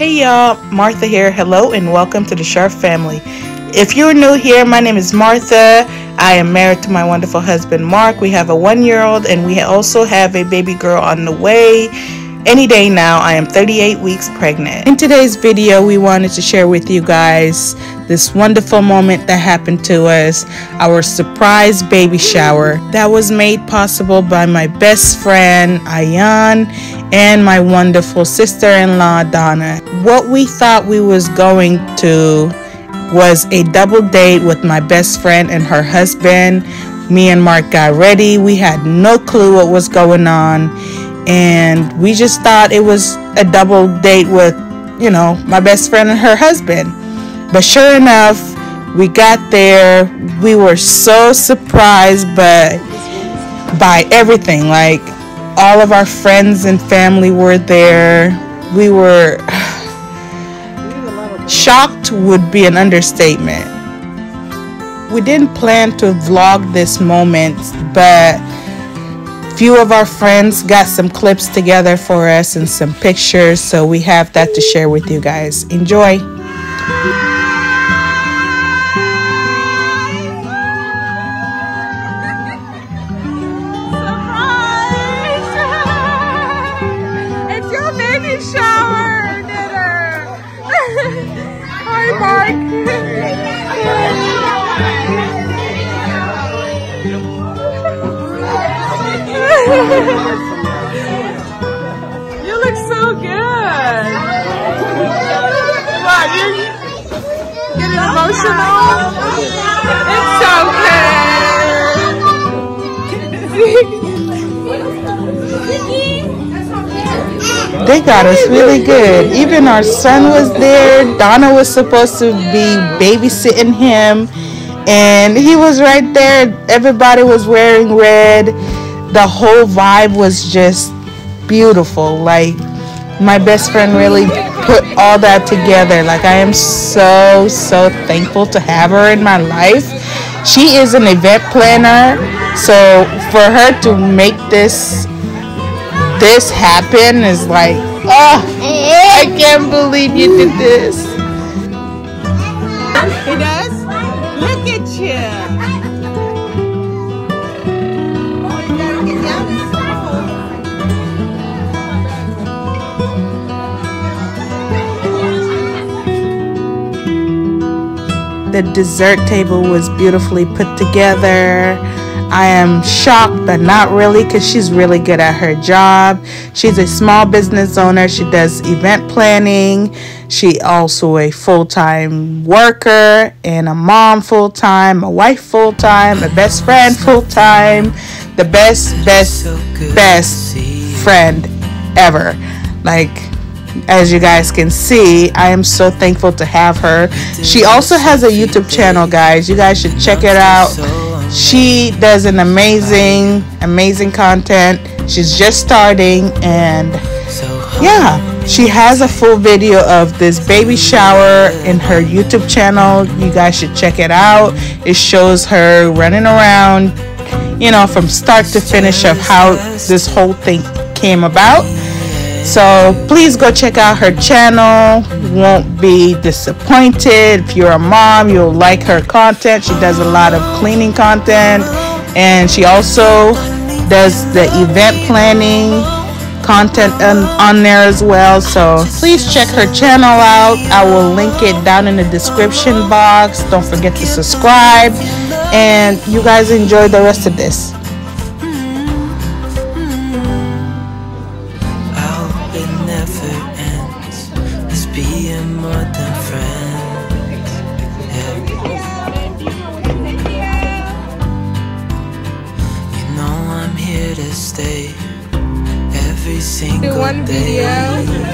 Hey y'all, Martha here. Hello and welcome to the Sharp family. If you're new here, my name is Martha. I am married to my wonderful husband Mark. We have a one year old and we also have a baby girl on the way. Any day now, I am 38 weeks pregnant. In today's video, we wanted to share with you guys this wonderful moment that happened to us our surprise baby shower that was made possible by my best friend Ayan and my wonderful sister-in-law Donna. What we thought we was going to was a double date with my best friend and her husband. Me and Mark got ready. We had no clue what was going on and we just thought it was a double date with, you know, my best friend and her husband. But sure enough, we got there. We were so surprised but by everything. Like all of our friends and family were there. We were shocked would be an understatement. We didn't plan to vlog this moment, but few of our friends got some clips together for us and some pictures, so we have that to share with you guys. Enjoy! Shower dinner. Hi, Mark. you look so good. What, you getting emotional? It's okay. they got us really good. Even our son was there. Donna was supposed to be babysitting him. And he was right there. Everybody was wearing red the whole vibe was just beautiful. Like my best friend really put all that together. Like I am so so thankful to have her in my life. She is an event planner, so for her to make this this happen is like, oh, I can't believe you did this. He does? Look at you. The dessert table was beautifully put together. I am shocked, but not really, because she's really good at her job. She's a small business owner. She does event planning. She also a full-time worker and a mom full-time, a wife full-time, a best friend full-time, the best, best, best friend ever. Like as you guys can see i am so thankful to have her she also has a youtube channel guys you guys should check it out she does an amazing amazing content. She's just starting and yeah she has a full video of this baby shower in her youtube channel. You guys should check it out. It shows her running around you know from start to finish of how this whole thing came about so please go check out her channel. Won't be disappointed. If you're a mom, you'll like her content. She does a lot of cleaning content and she also does the event planning content on, there as well. So please check her channel out. I will link it down in the description box. Don't forget to subscribe and you guys enjoy the rest of this. One video.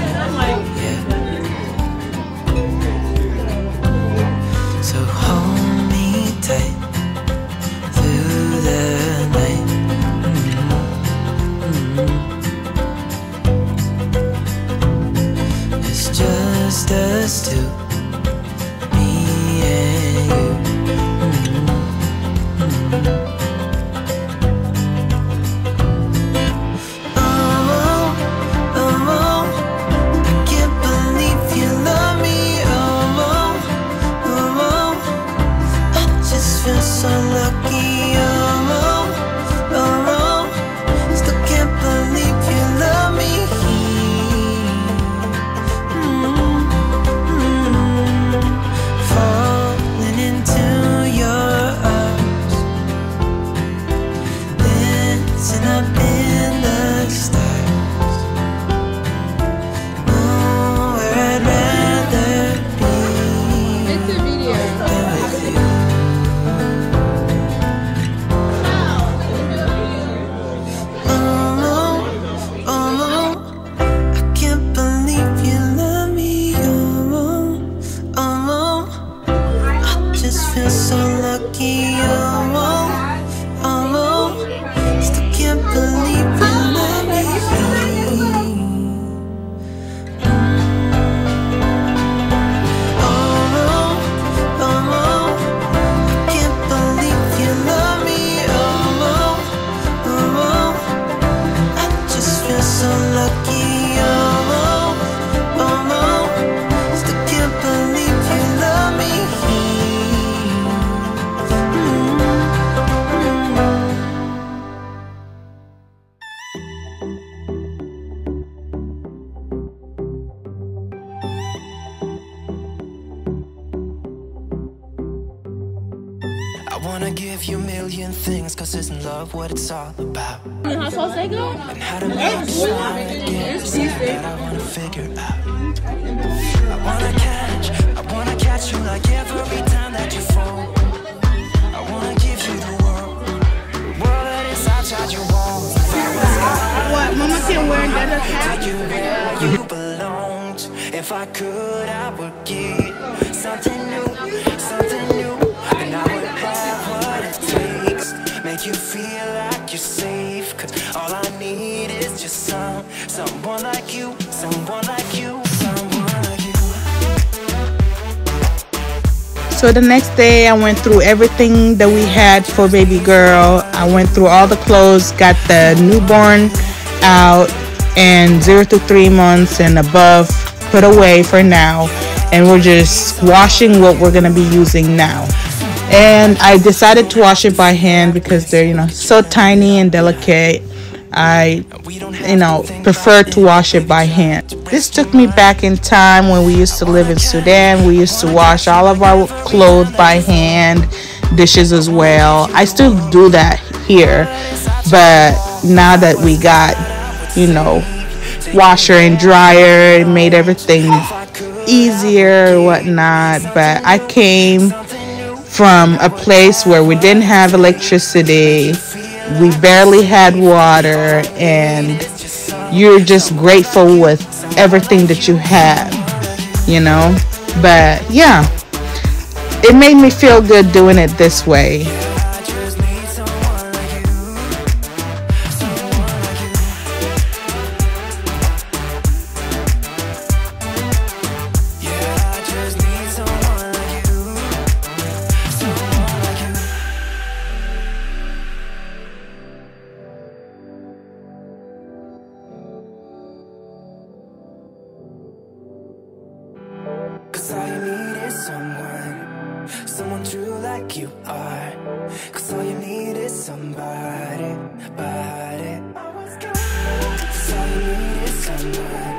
Love what it's all about? And how to make you smile again, that I wanna figure out. I wanna catch, I wanna catch you like every time that you fall. I wanna give you the world, the world that is outside your walls. If I was God, What? Mama can wear that take you belonged. If I could, I would get something new, someone like you, someone like you, someone like you. So the next day, I went through everything that we had for baby girl. I went through all the clothes, got the newborn out, and zero to three months and above put away for now. And we're just washing what we're gonna be using now. And I decided to wash it by hand because they're, you know, so tiny and delicate. I, you know, prefer to wash it by hand. This took me back in time when we used to live in Sudan. We used to wash all of our clothes by hand, dishes as well. I still do that here, but now that we got, you know, washer and dryer, it made everything easier, whatnot. But I came from a place where we didn't have electricity, we barely had water, and you're just grateful with everything that you have, you know. But yeah, it made me feel good doing it this way. Like you are. Cause all you need is somebody, body. Cause all you need is someone,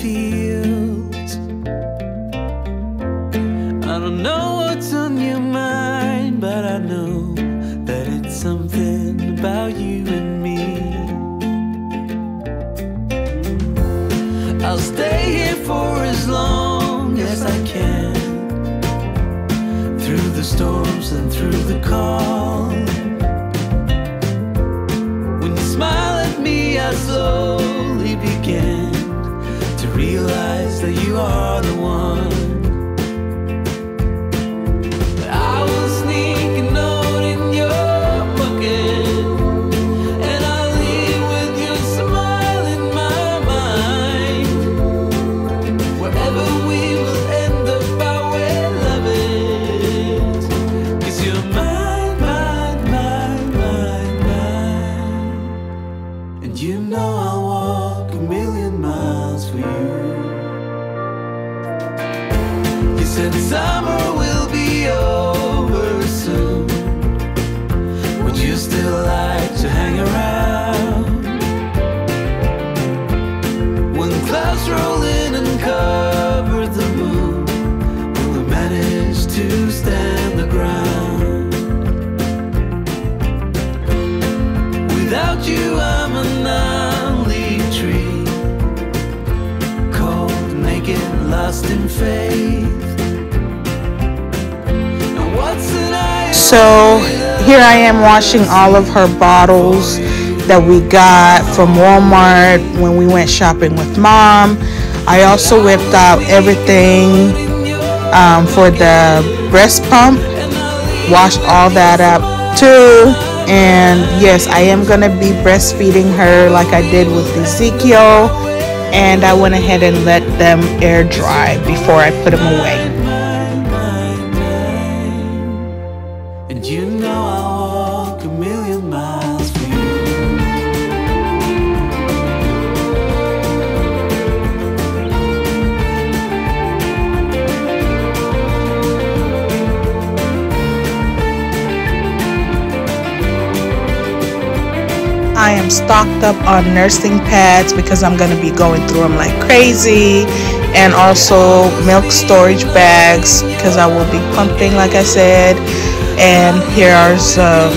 fields. I don't know what's on your mind, but I know that it's something about you and me. I'll stay here for as long as I can Through the storms and through the calm When you smile at me I To realize that you are the one So here I am washing all of her bottles that we got from Walmart when we went shopping with mom. I also whipped out everything um, for the breast pump, washed all that up too. And yes, I am going to be breastfeeding her like I did with Ezekiel. And I went ahead and let them air dry before I put them away. I am stocked up on nursing pads because I'm going to be going through them like crazy and also milk storage bags because I will be pumping like I said and here are some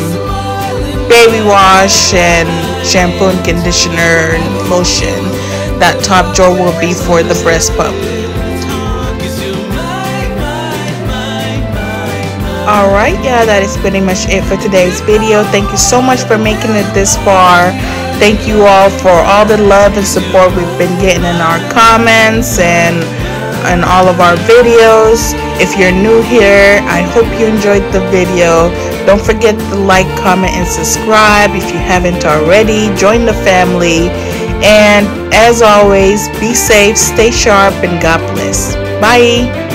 baby wash and shampoo and conditioner and lotion. That top drawer will be for the breast pump Alright, yeah, that is pretty much it for today's video. Thank you so much for making it this far. Thank you all for all the love and support we've been getting in our comments and and all of our videos. If you're new here, I hope you enjoyed the video. Don't forget to like, comment, and subscribe if you haven't already. Join the family. And as always, be safe, stay sharp, and God bless. Bye.